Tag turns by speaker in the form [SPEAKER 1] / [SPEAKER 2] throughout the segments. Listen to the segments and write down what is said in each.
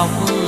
[SPEAKER 1] alvo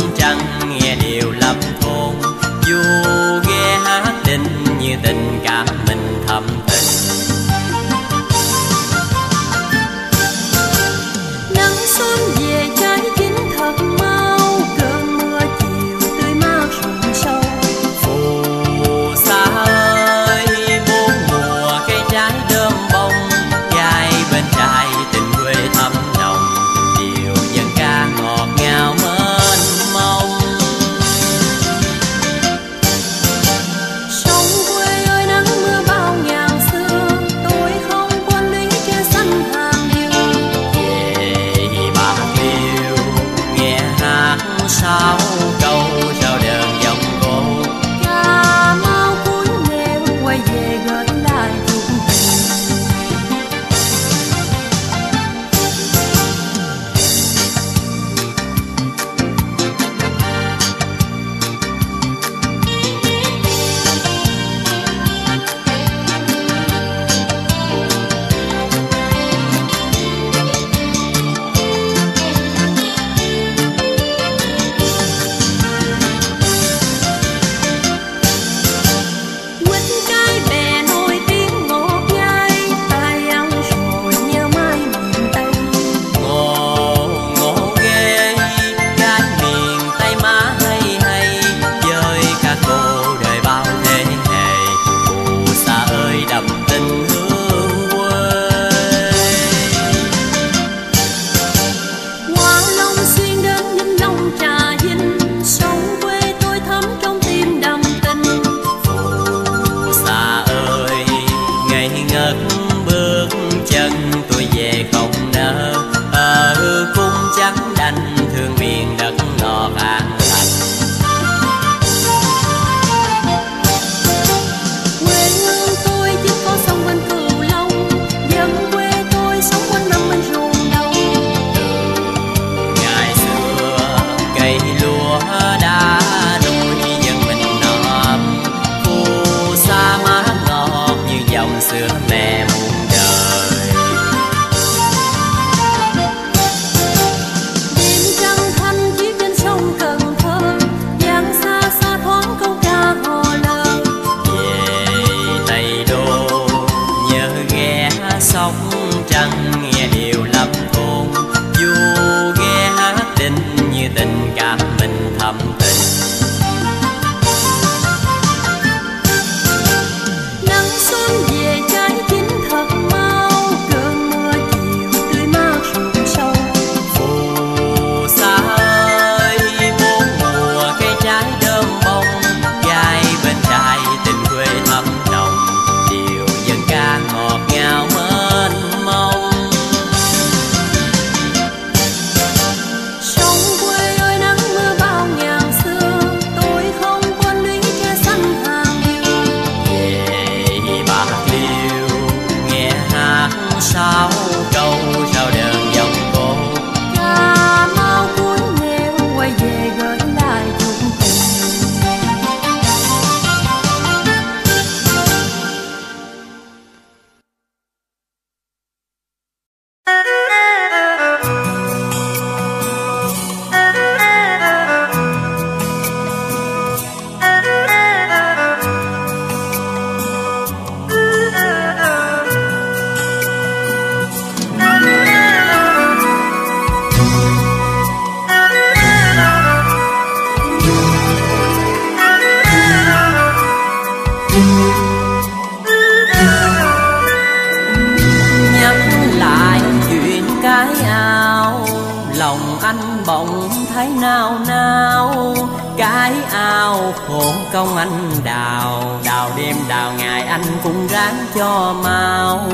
[SPEAKER 1] lòng anh bỗng thấy nao nao. Cái ao khổ công anh đào đào đêm đào ngày anh cũng ráng cho mau.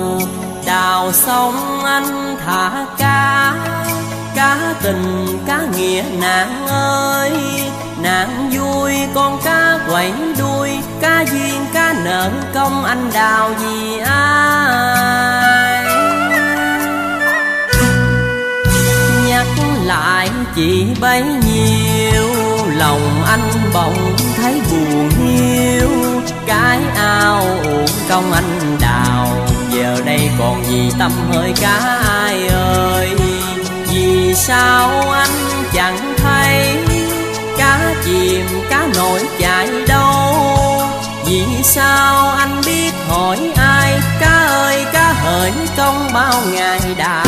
[SPEAKER 1] Đào xong anh thả cá cá tình, cá nghĩa nàng ơi. Nàng vui, con cá quẩy đuôi, cá duyên, cá nợ công anh đào gì ai? à? Lại chỉ bấy nhiêu. Lòng anh bỗng thấy buồn hiu. Cái ao uổng công anh đào. Giờ đây còn gì tâm hơi cá ai ơi? Vì sao anh chẳng thấy cá chìm, cá nổi chạy đâu? Vì sao anh biết hỏi ai? Cá ơi, cá hỡi, công bao ngày đào?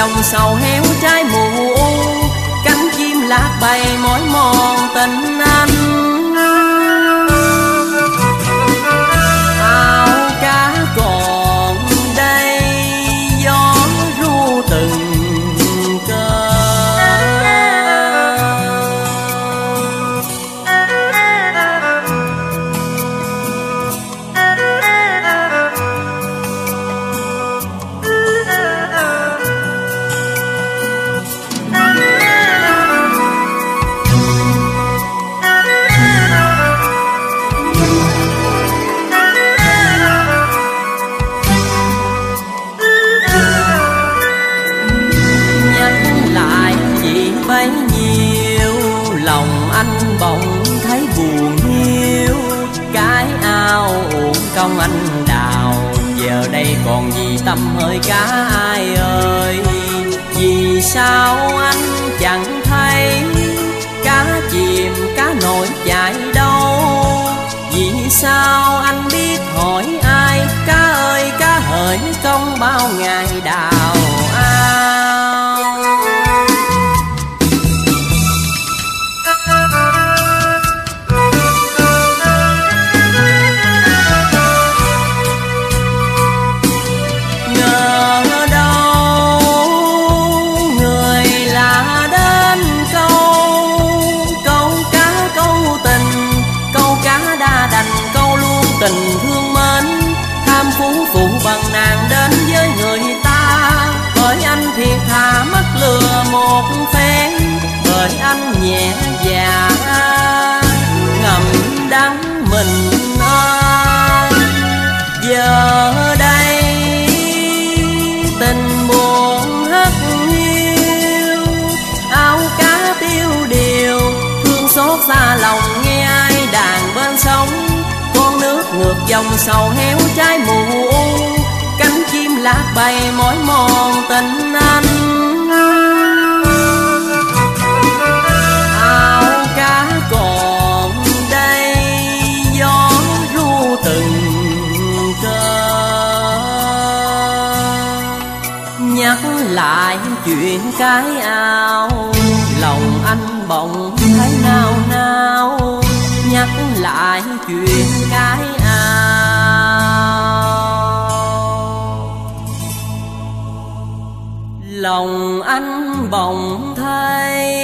[SPEAKER 1] Dòng sầu héo trái mù u. Cánh chim lạc bay mỏi mòn tình anh chuyện cái ao. Lòng anh bỗng thấy nao nao, nhắc lại chuyện cái ao. Lòng anh bỗng thấy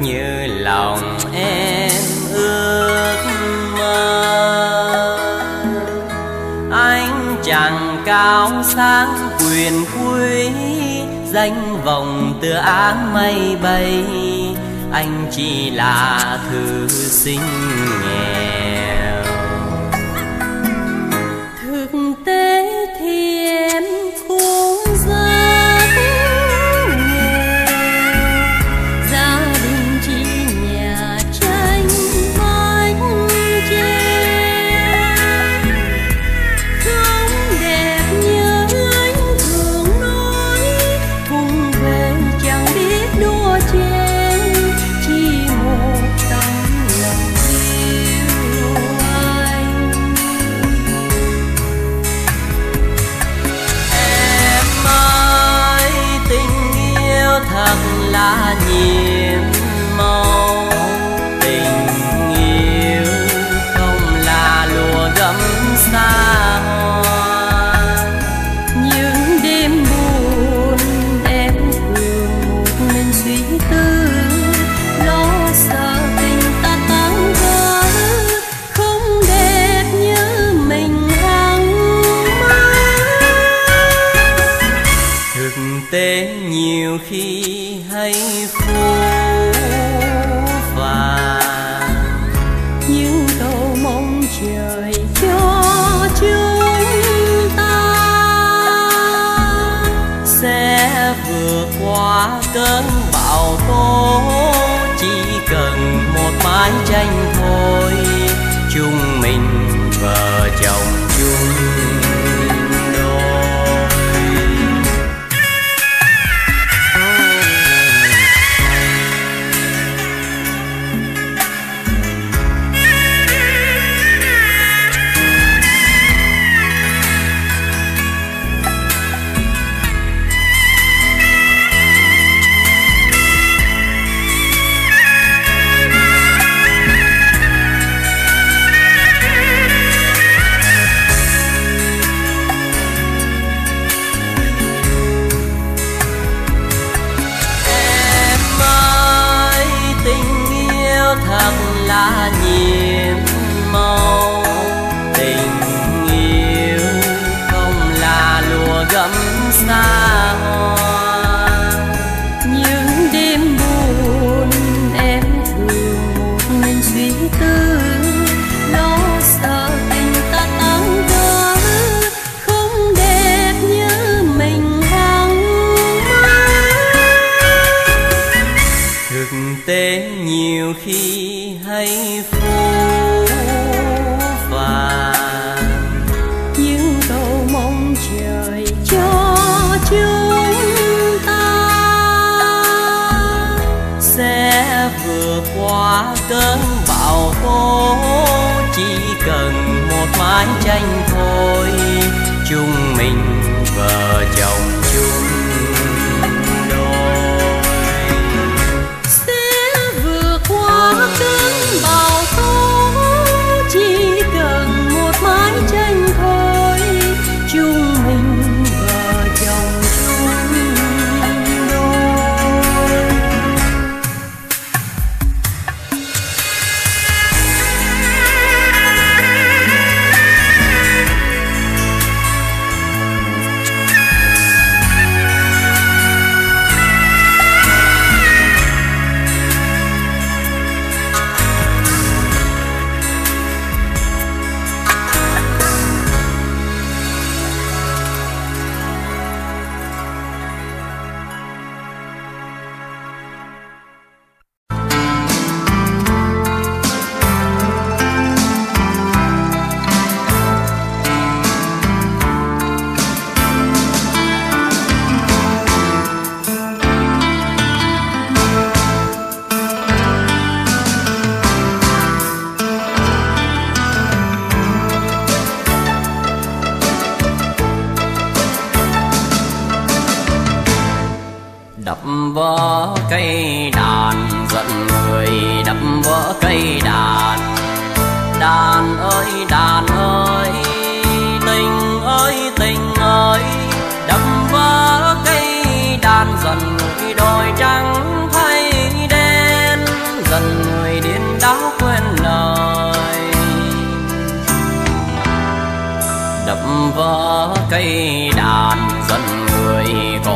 [SPEAKER 1] như lòng em ước mơ. Anh chẳng cao sang quyền quý, danh vọng tựa áng mây bay. Anh chỉ là thư sinh nghèo You. cần một mái tranh thôi. Chung mình vợ chồng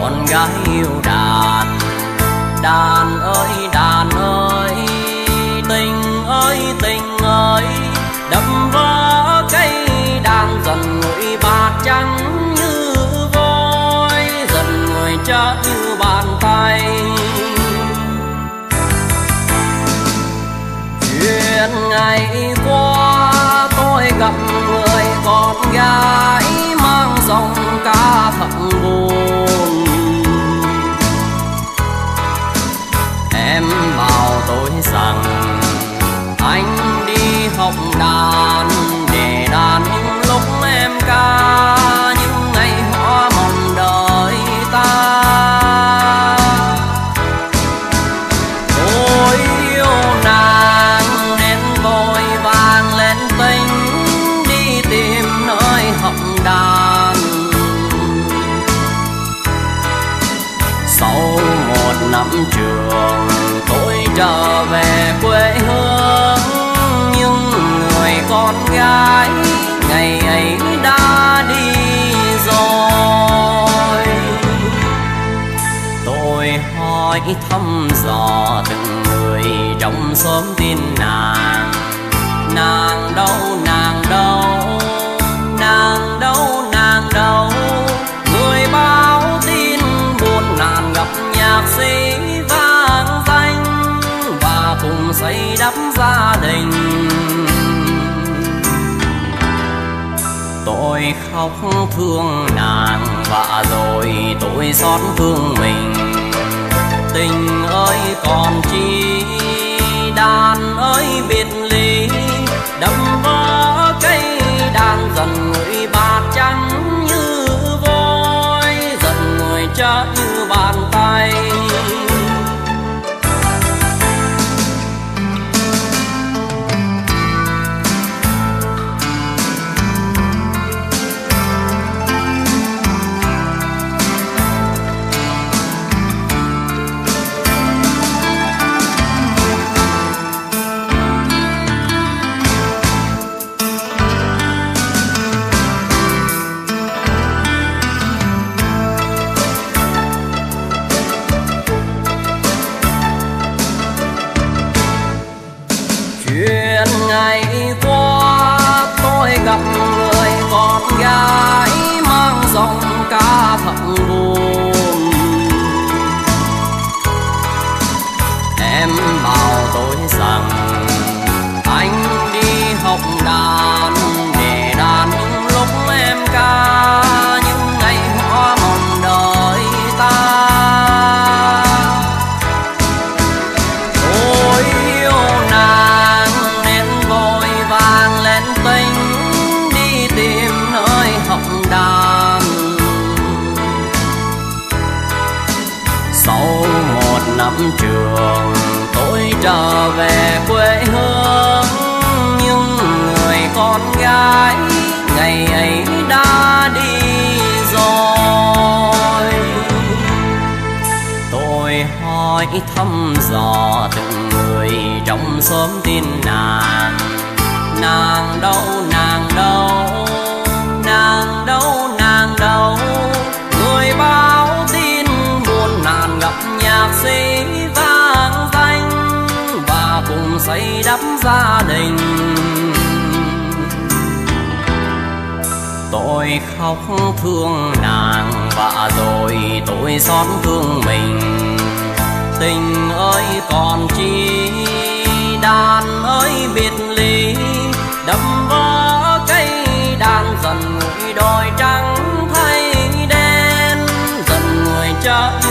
[SPEAKER 1] con gái yêu đàn. Đàn ơi đàn xót thương mình. Tình ơi còn chi
[SPEAKER 2] cha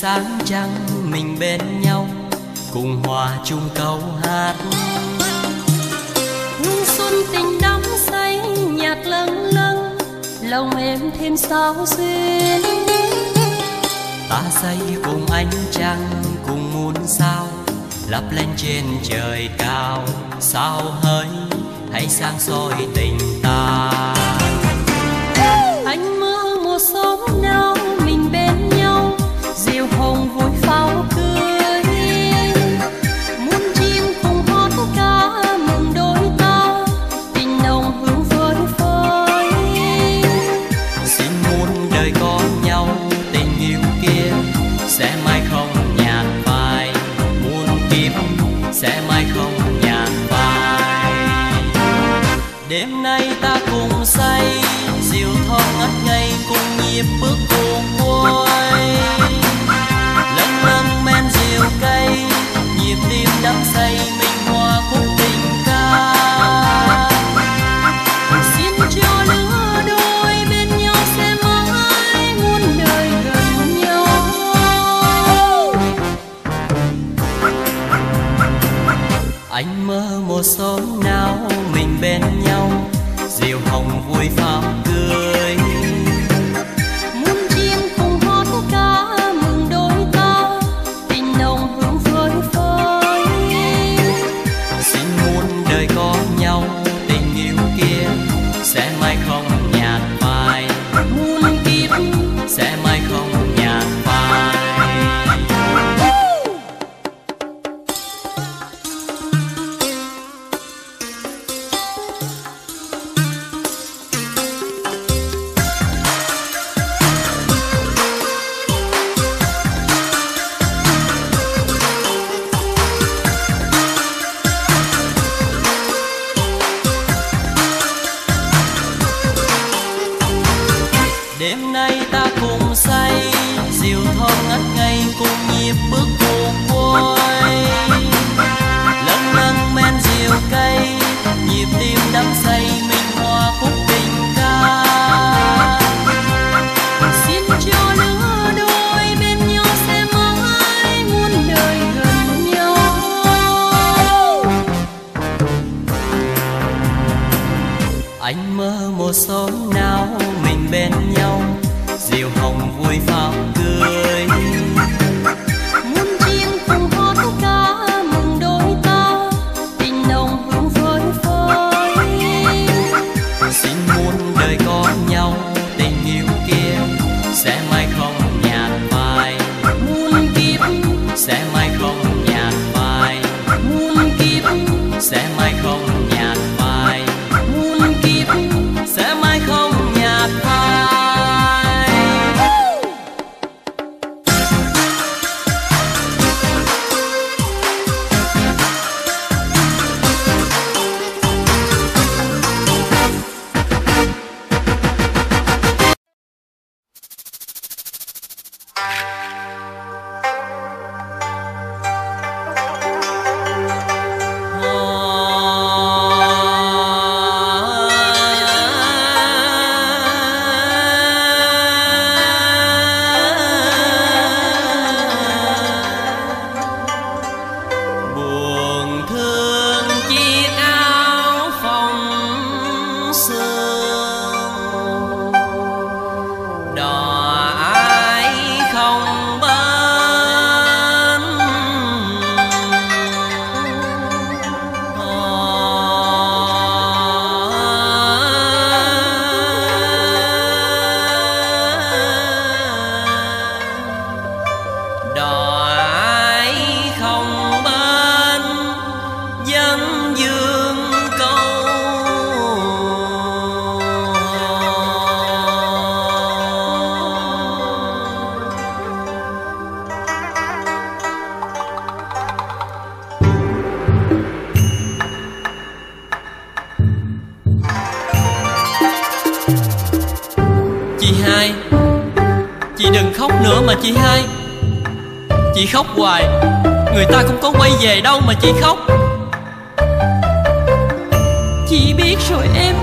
[SPEAKER 1] sáng trăng mình bên nhau cùng hòa chung câu hát.
[SPEAKER 2] Xuân tình đắm say nhạt lâng lâng lòng em thêm sao duyên.
[SPEAKER 1] Ta say cùng ánh trăng cùng muôn sao lấp lên trên trời cao. Sao hỡi hãy sang soi tình ta.
[SPEAKER 2] Anh mơ một sớm nào
[SPEAKER 1] nhịp bước cùng quay lâng lâng men rượu cay, nhịp tim đắm say mình hòa khúc tình ca.
[SPEAKER 2] Xin cho lứa đôi bên nhau sẽ mãi muôn đời gần nhau.
[SPEAKER 1] Anh mơ một sớm nào mình bên nhau diều hồng vui pháo khóc hoài. Người ta cũng có quay về đâu mà chị khóc.
[SPEAKER 2] Chị biết rồi em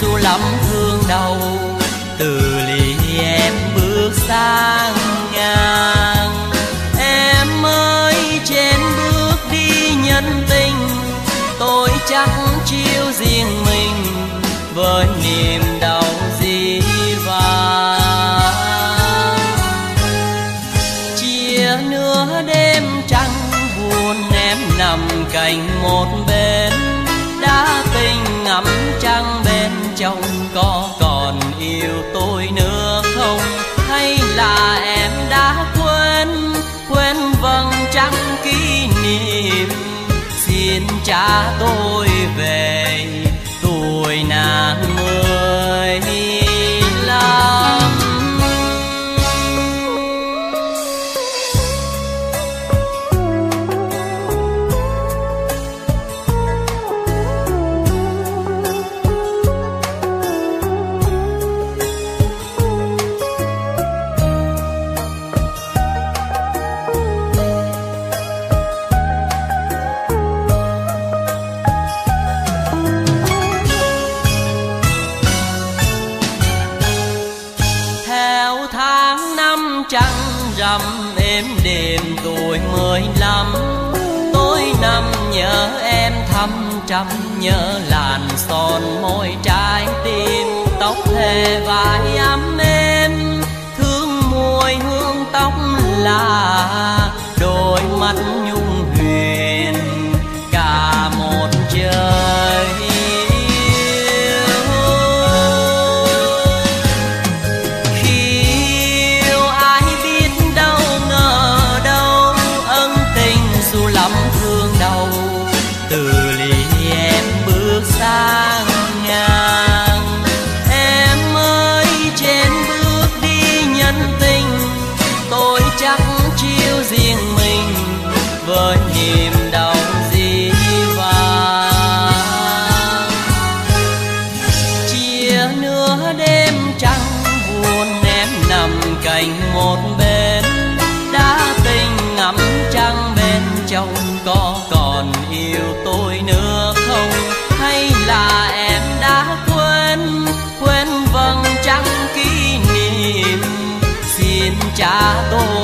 [SPEAKER 1] xu lắm thương đau, từ ly em
[SPEAKER 2] bước sang
[SPEAKER 1] ngang. Em ơi, trên bước đi nhân tình, tôi
[SPEAKER 2] chắc chiêu riêng mình với pecado. chăm nhớ làn son môi trái tim, tóc thề vai
[SPEAKER 1] ấm êm thương mùi hương tóc là đôi mắt nhung 加多。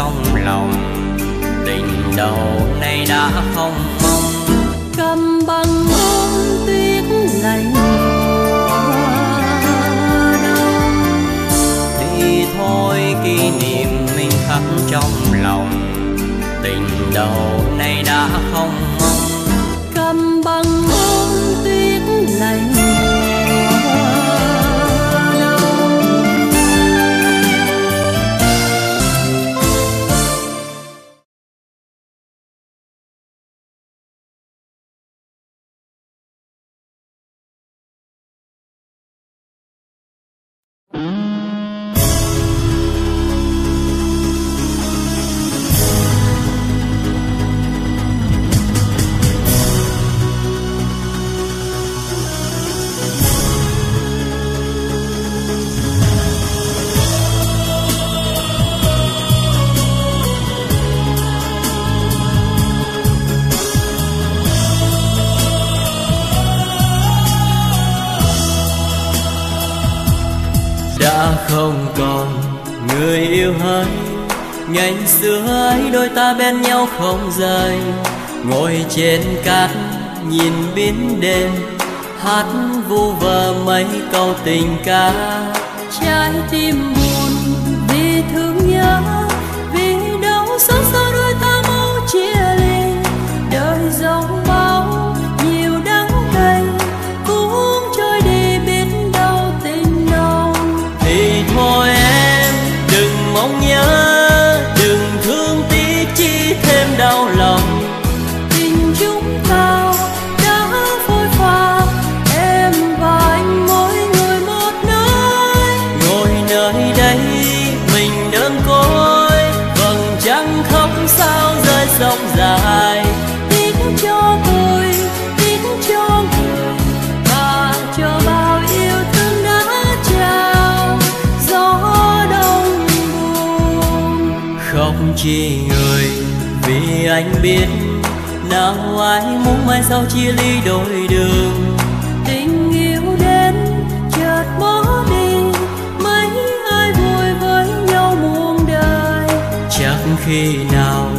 [SPEAKER 1] trong lòng. Tình đầu nay đã không mong.
[SPEAKER 2] Cầm bằng ôm tuyết lạnh
[SPEAKER 1] đi thôi kỷ niệm mình khắc trong lòng. Tình đầu nay đã không không còn người yêu hay ngày xưa ấy đôi ta bên nhau không rời. Ngồi trên cát, nhìn biến đêm. Hát vu vơ mấy câu tình ca.
[SPEAKER 2] Trái tim buồn vì thương nhớ, vì đau xót xa
[SPEAKER 1] ai muốn mai sau chia ly đôi đường.
[SPEAKER 2] Tình yêu đến chợt bỏ đi mấy ai vui với nhau muôn đời.
[SPEAKER 1] Chắc khi nào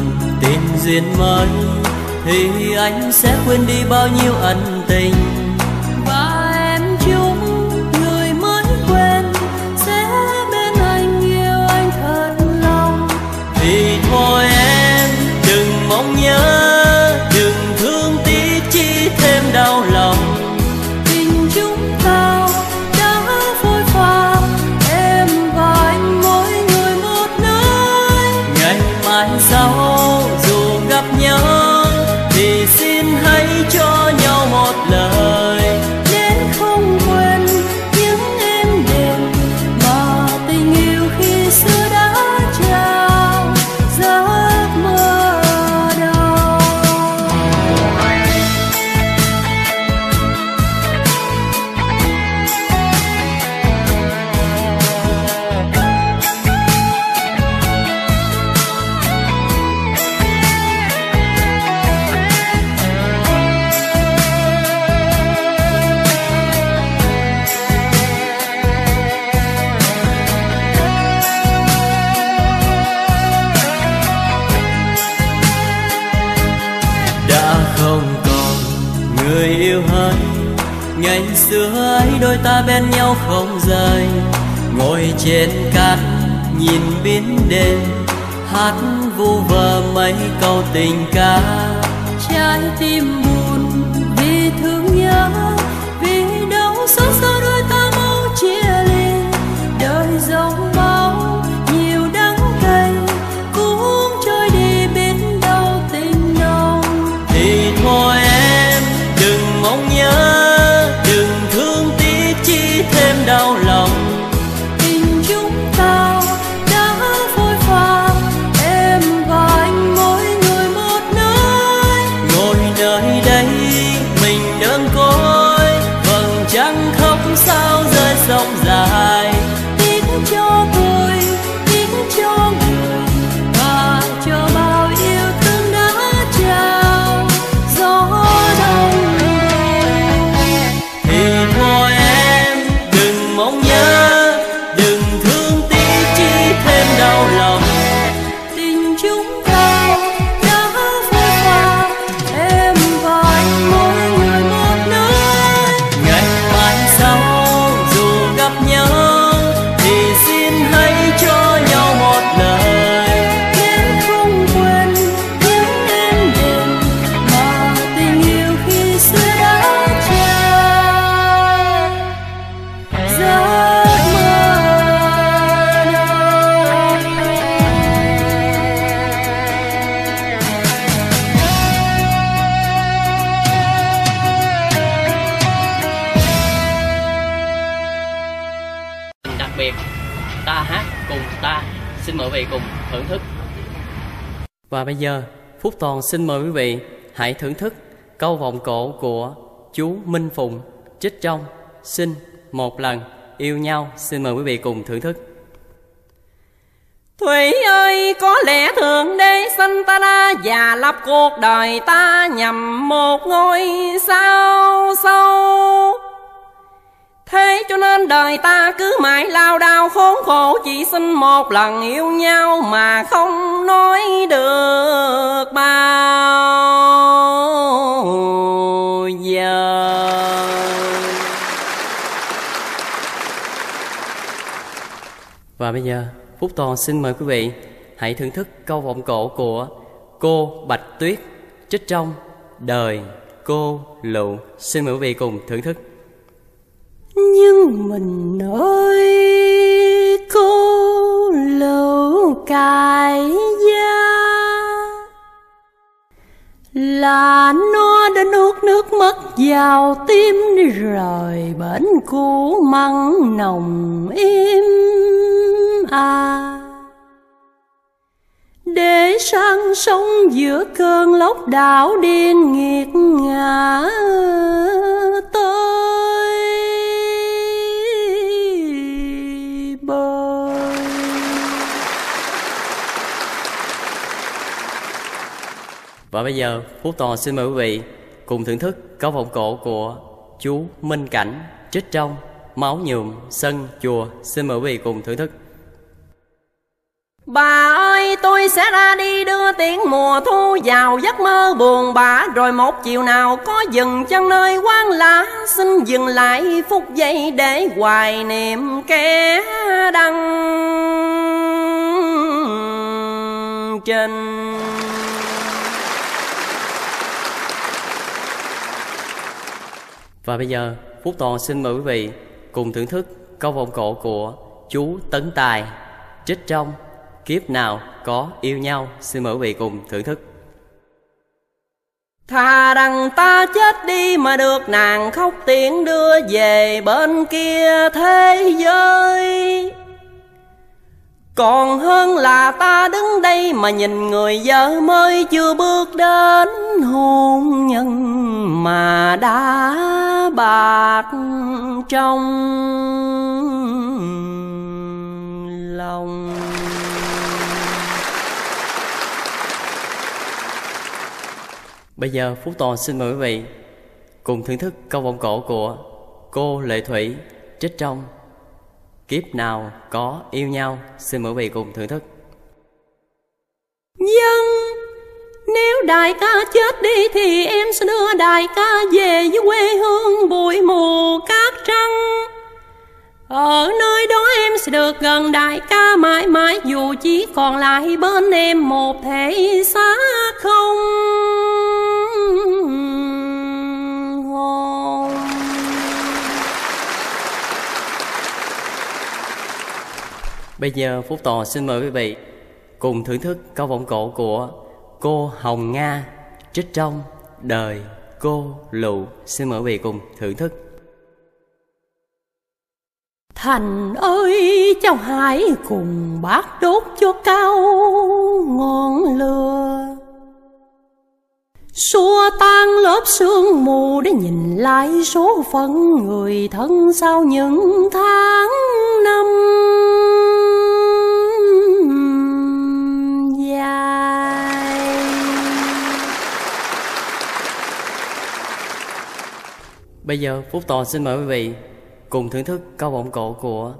[SPEAKER 1] tình duyên mới thì anh sẽ quên đi bao nhiêu ân tình.
[SPEAKER 2] Và
[SPEAKER 1] bây giờ, Phúc Toàn xin mời quý vị hãy thưởng thức câu vọng cổ của chú Minh Phụng trích trong Xin một lần yêu nhau. Xin mời quý vị cùng thưởng thức.
[SPEAKER 2] Thủy ơi có lẽ thượng đế sanh ta ra Và lập cuộc đời ta nhằm một ngôi sao sâu Thế cho nên đời ta cứ mãi lao đao khốn khổ, Chỉ xin một lần yêu nhau mà không nói được bao giờ
[SPEAKER 1] Và bây giờ, Phúc Toàn xin mời quý vị hãy thưởng thức câu vọng cổ của cô Bạch Tuyết trích trong, đời cô lụ. Xin mời quý vị cùng thưởng thức.
[SPEAKER 2] Nhưng mình ơi cô lâu cài da. Là nó đã nuốt nước mắt vào tim rời bến cũ măng nồng im à. Để sang sông giữa cơn lốc đảo điên nghiệt ngã tôi
[SPEAKER 1] Và bây giờ, Phúc Toàn xin mời quý vị cùng thưởng thức câu vọng cổ của chú Minh Cảnh, trích trong, Máu nhuộm, sân, chùa. Xin mời quý vị cùng thưởng thức.
[SPEAKER 2] Bà ơi, tôi sẽ ra đi đưa tiếng mùa thu vào giấc mơ buồn bã Rồi một chiều nào có dừng chân nơi quán lá, Xin dừng lại phút giây để hoài niệm kẻ đăng trình
[SPEAKER 1] Và bây giờ, Phúc Toàn xin mời quý vị cùng thưởng thức câu vọng cổ của chú Tấn Tài trích trong, Kiếp nào có yêu nhau. Xin mời quý vị cùng thưởng thức.
[SPEAKER 2] Thà rằng ta chết đi mà được nàng khóc tiễn đưa về bên kia thế giới còn hơn là ta đứng đây mà nhìn người vợ mới chưa bước đến hôn nhân Mà đã bạc trong lòng.
[SPEAKER 1] Bây giờ phú Toàn xin mời quý vị cùng thưởng thức câu vọng cổ của cô Lệ Thủy trích trong. Kiếp nào có yêu nhau. Xin mời quý vị cùng thưởng thức.
[SPEAKER 2] Dân Nếu đại ca chết đi Thì em sẽ đưa đại ca về với quê hương bụi mù cát trăng Ở nơi đó em sẽ được gần đại ca mãi mãi, Dù chỉ còn lại bên em một thể xác không hồn
[SPEAKER 1] Bây giờ Phúc Tò xin mời quý vị cùng thưởng thức câu vọng cổ của cô Hồng Nga trích trong đời cô lụ. Xin mời quý vị cùng thưởng thức.
[SPEAKER 2] Thành ơi, cháu hãy cùng bác đốt cho cao ngọn lửa Xua tan lớp sương mù để nhìn lại số phận người thân sau những tháng năm
[SPEAKER 1] Bây giờ, Phúc Tòa xin mời quý vị cùng thưởng thức câu vọng cổ của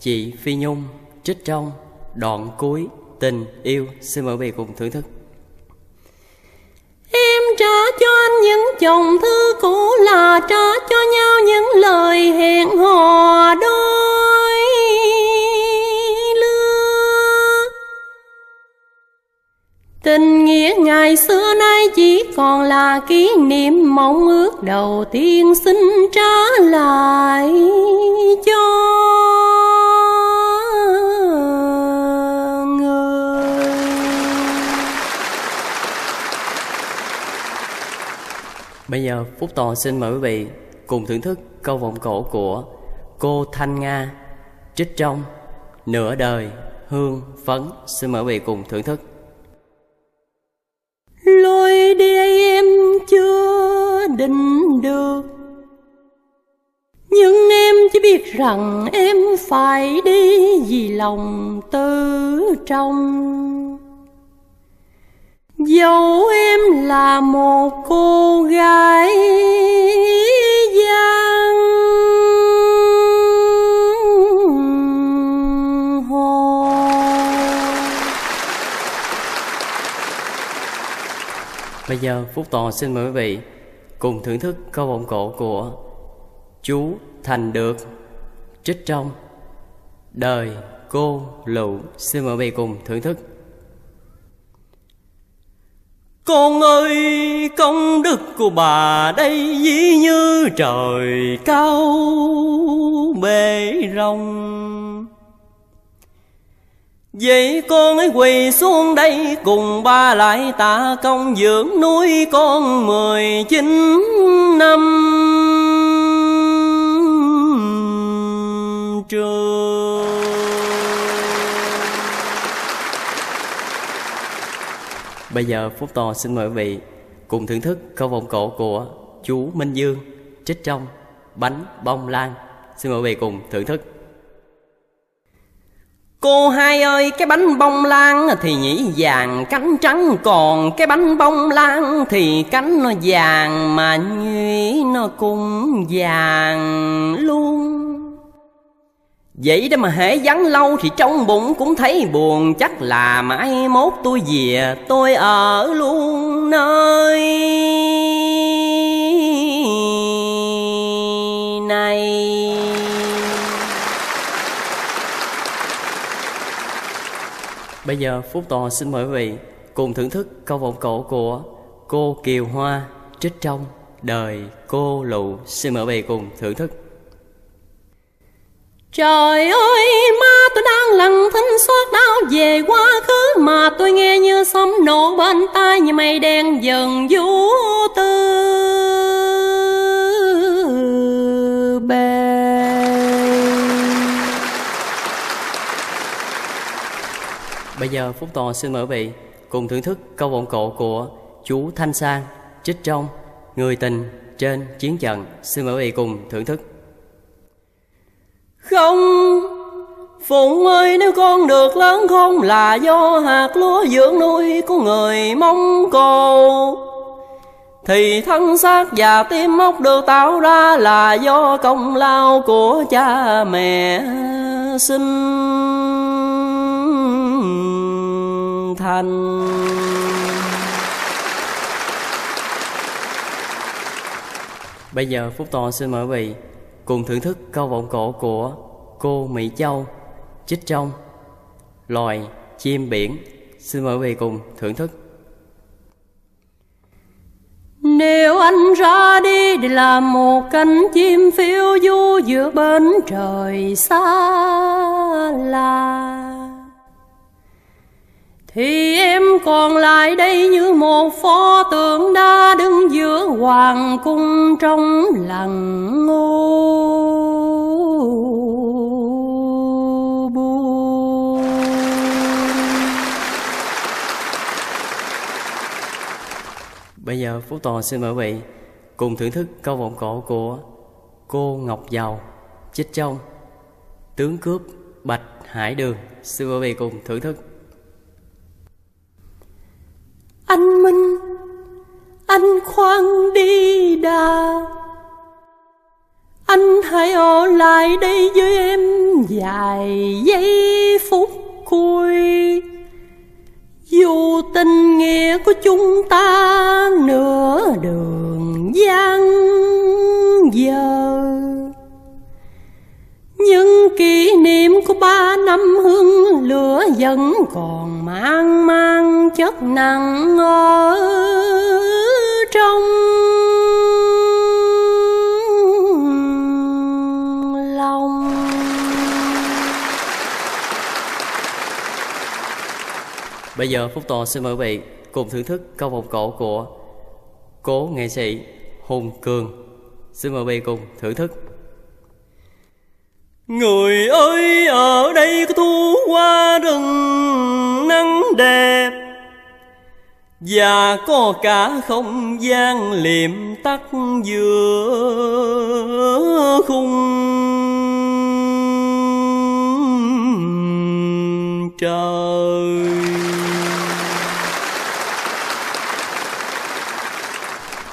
[SPEAKER 1] chị Phi Nhung trích trong đoạn cuối tình yêu. Xin mời quý vị cùng thưởng thức.
[SPEAKER 2] Em trả cho anh những chồng thư cũ, là trả cho nhau những lời hẹn hò đôi Tình nghĩa ngày xưa nay chỉ còn là kỷ niệm mong ước đầu tiên xin trả lại cho người.
[SPEAKER 1] Bây giờ Phúc Toàn xin mời quý vị cùng thưởng thức câu vọng cổ của cô Thanh Nga, trích trong, Nửa đời, hương phấn Xin mời quý vị cùng thưởng thức
[SPEAKER 2] Lối đi em chưa định được. Nhưng em chỉ biết rằng em phải đi Vì lòng tư trong. Dẫu em là một cô gái
[SPEAKER 1] Bây giờ, Phúc Tòa xin mời quý vị cùng thưởng thức câu vọng cổ của chú Thành Được, trích trong, đời cô lụ xin mời quý vị cùng thưởng thức. Con ơi, công đức của bà đây dĩ như trời cao, bể rộng Vậy con ấy quỳ xuống đây cùng ba lại tạ công dưỡng nuôi con mười chín năm trường Bây giờ Phúc Tò xin mời quý vị cùng thưởng thức câu vọng cổ của chú Minh Dương, trích trong, bánh bông lan. Xin mời quý vị cùng thưởng thức. Cô hai ơi, cái bánh bông lan thì nhĩ vàng, cánh trắng Còn. Cái bánh bông lan thì cánh nó vàng, Mà nhĩ nó cũng vàng luôn. Vậy đó mà hễ vắng lâu thì trong bụng cũng thấy buồn. Chắc là mai mốt tôi về, tôi ở luôn nơi. Bây giờ Phúc Tòa xin mời quý vị cùng thưởng thức câu vọng cổ của cô Kiều Hoa trích trong đời cô lụ xin mời quý vị cùng thưởng thức
[SPEAKER 2] Trời ơi ma tôi đang lặng thinh xót đau về quá khứ, Mà tôi nghe như sấm nổ bên tai như mây đen dần vũ tư bên.
[SPEAKER 1] Bây giờ Phúc Toàn xin mời quý vị cùng thưởng thức câu vọng cổ của chú Thanh Sang, trích trong, Người tình trên chiến trận. Xin mời quý vị cùng thưởng thức.
[SPEAKER 2] Không Phụng ơi, nếu con được lớn, không là do hạt lúa dưỡng nuôi của người mong cầu Thì thân xác và tim mốc được tạo ra là do công lao của cha mẹ sinh thành
[SPEAKER 1] Bây giờ Phúc Toàn xin mời quý vị cùng thưởng thức câu vọng cổ của cô Mỹ Châu trích trong, loài chim biển. Xin mời quý vị cùng thưởng thức.
[SPEAKER 2] Nếu anh ra đi để làm một cánh chim phiêu du giữa bến trời xa lạ thì em còn lại đây như một pho tượng đá đứng giữa hoàng cung trong lặng ngô buồn
[SPEAKER 1] Bây giờ Phúc Toàn xin mời quý vị cùng thưởng thức câu vọng cổ của cô Ngọc Giàu trích trong tướng cướp Bạch Hải Đường. Xin mời quý vị cùng thưởng thức.
[SPEAKER 2] Anh Minh, Anh khoan đi đà. Anh hãy ở lại đây với em Vài giây phút cuối. Dù tình nghĩa của chúng ta Nửa đường gian giờ những kỷ niệm của ba năm hương lửa vẫn còn mang mang chất nặng ở trong lòng
[SPEAKER 1] Bây giờ Phúc Tòa xin mời quý vị cùng thưởng thức câu vọng cổ của cố nghệ sĩ Hùng Cường. Xin mời quý vị cùng thưởng thức. Người ơi, ở đây có thu hoa rừng nắng đẹp. Và có cả không gian liệm tắt giữa khung trời.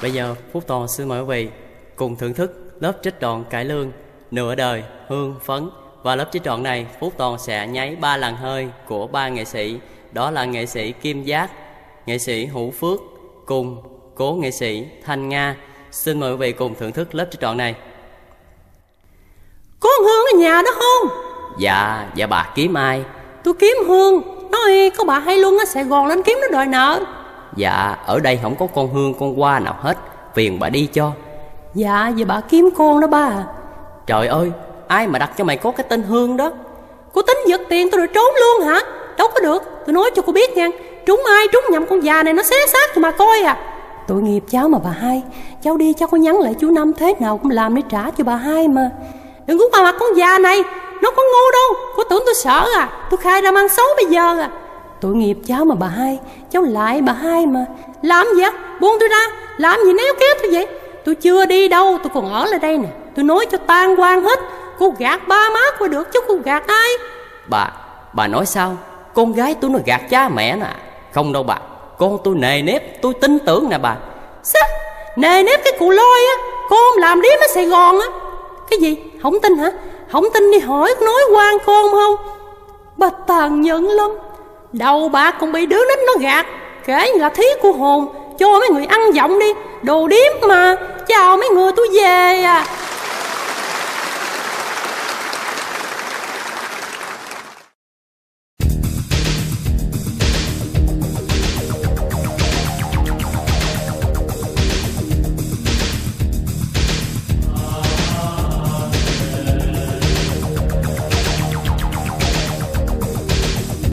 [SPEAKER 1] Bây giờ Phúc Toàn xin mời quý vị cùng thưởng thức lớp trích đoạn cải lương. Nửa đời hương phấn. Và lớp trích đoạn này Phúc Toàn sẽ nháy ba lần hơi của ba nghệ sĩ. Đó là nghệ sĩ Kim Giác, nghệ sĩ Hữu Phước cùng cố nghệ sĩ Thanh Nga. Xin mời quý vị cùng thưởng thức lớp trích đoạn này.
[SPEAKER 2] Có Hương ở nhà đó không?
[SPEAKER 1] Dạ, dạ bà kiếm ai?
[SPEAKER 2] Tôi kiếm Hương Nói có bà hay luôn ở Sài Gòn lên kiếm nó đòi nợ.
[SPEAKER 1] Dạ, ở đây không có con Hương con Hoa nào hết. Phiền bà đi cho.
[SPEAKER 2] Dạ, vậy bà kiếm con đó ba
[SPEAKER 1] Trời ơi, ai mà đặt cho mày có cái tên Hương đó?
[SPEAKER 2] Cô tính giật tiền tôi rồi trốn luôn hả? Đâu có được, tôi nói cho cô biết nha. Trúng ai trúng nhầm con già này nó xé xác cho mà coi à. Tội nghiệp cháu mà bà hai. Cháu đi cháu có nhắn lại chú Năm thế nào cũng làm để trả cho bà hai mà. Đừng có mà mặt con già này Nó có ngu đâu. Cô tưởng tôi sợ à Tôi khai ra mang xấu bây giờ à. Tội nghiệp cháu mà bà hai. Cháu lại bà hai mà. Làm gì á? Buông tôi ra Làm gì néo kéo tôi vậy? Tôi chưa đi đâu Tôi còn ở lại đây nè Tôi nói cho tan quan hết Cô gạt ba má cô được chứ cô gạt ai?
[SPEAKER 1] Bà, bà nói sao? Con gái tôi nó gạt cha mẹ nè. Không đâu bà Con tôi nề nếp tôi tin tưởng nè bà.
[SPEAKER 2] Sao Nề nếp cái cụ lôi á Con làm điếm ở Sài Gòn á. Cái gì? Không tin hả? Không tin đi hỏi nói quan con không? Bà tàn nhẫn lắm. Đầu bà còn bị đứa nít nó gạt. Kể là thí của hồn Cho mấy người ăn giọng đi. Đồ điếm mà Chào mấy người tôi về à